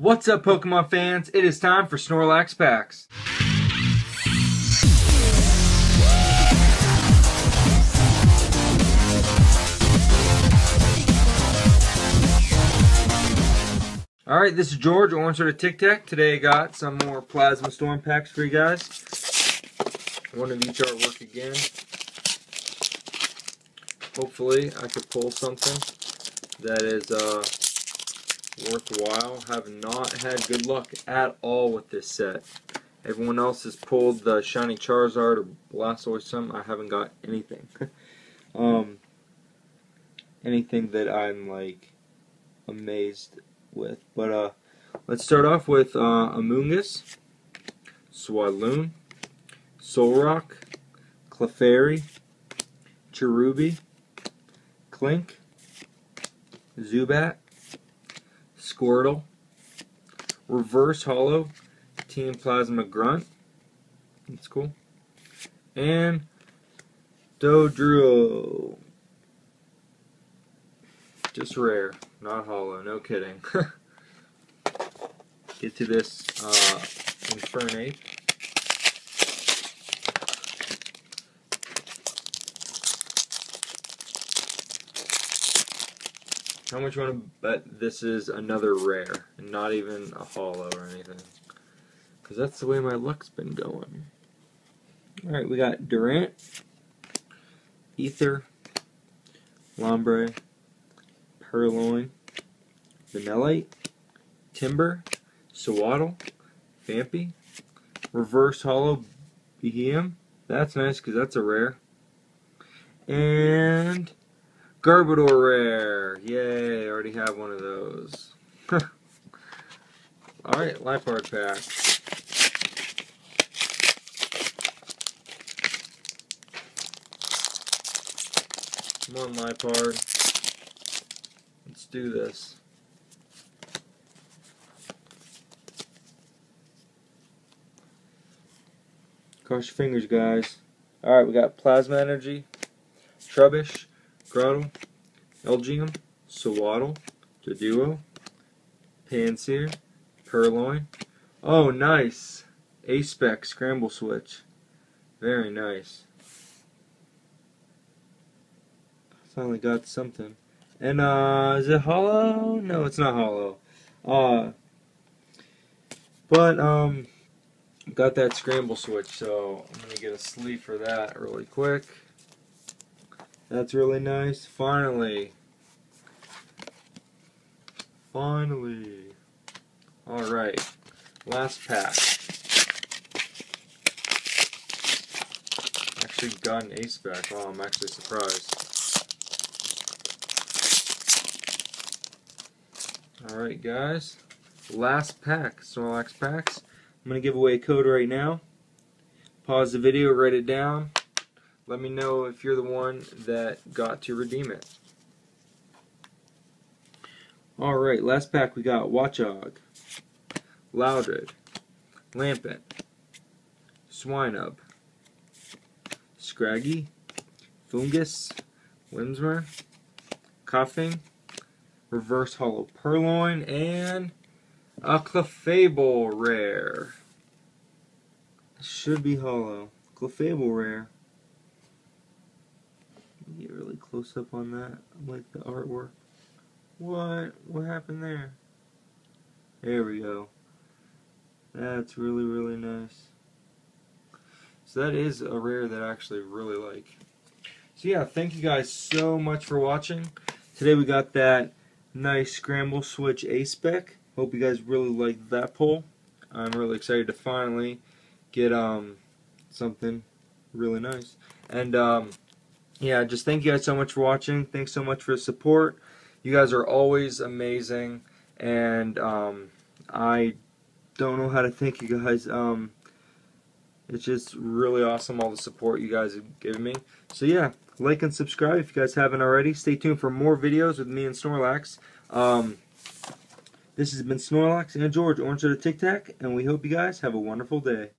What's up, Pokemon fans? It is time for Snorlax Packs. Alright, this is George, Orange Soda Tic Tac. Today I got some more Plasma Storm packs for you guys. One of each artwork again. Hopefully I could pull something that is uh, worthwhile. Have not had good luck at all with this set. Everyone else has pulled the Shiny Charizard or Blastoise some. I haven't got anything. um, anything that I'm like amazed with. But uh, let's start off with uh, Amoonguss, Swaloon, Solrock, Clefairy, Cherubi, Klink, Zubat, Squirtle, Reverse Holo, Team Plasma Grunt. That's cool. And Dodrio. Just rare, not holo, no kidding. Get to this uh, Infernape. How much you want to bet this is another rare and not even a holo or anything? Because that's the way my luck's been going. Alright, we got Durant, Ether, Lombre, Purrloin, Vanillite, Timburr, Sewaddle, Vampy, Reverse Holo Beheeyem. That's nice because that's a rare. And Garbodor rare. Yay, already have one of those. Alright, Life Art Pack. Come on, Life Art. Let's do this. Cross your fingers, guys. Alright, we got Plasma Energy, Trubbish, Grottle, Elgyem, Sewaddle, Doduo, Pansear, Purrloin. Oh, nice! ACE SPEC Scramble Switch. Very nice. Finally got something. And, uh, is it holo? No, it's not holo. Uh, but, um, got that scramble switch, so I'm going to get a sleeve for that really quick. That's really nice. Finally. Finally. Alright. Last pack. Actually got an ace back. Oh, I'm actually surprised. Alright guys, last pack, Snorlax packs. I'm going to give away a code right now. Pause the video, write it down. Let me know if you're the one that got to redeem it. Alright, last pack we got Watchog, Loudred, Lampent, Swinub, Scraggy, Foongus, Whismur, Koffing, Reverse Holo Purrloin, and a Clefable Rare. Should be holo. Clefable Rare. Get really close up on that. Like the artwork. What? What happened there? There we go. That's really, really nice. So that is a rare that I actually really like. So yeah, thank you guys so much for watching. Today we got that nice scramble switch ACE SPEC. Hope you guys really liked that pull. I'm really excited to finally get um something really nice. And um yeah, just thank you guys so much for watching. Thanks so much for the support. You guys are always amazing and um I don't know how to thank you guys. Um it's just really awesome all the support you guys have given me. So yeah, like and subscribe if you guys haven't already. Stay tuned for more videos with me and Snorlax. Um, this has been Snorlax and George, Orange Soda Tic Tac, and we hope you guys have a wonderful day.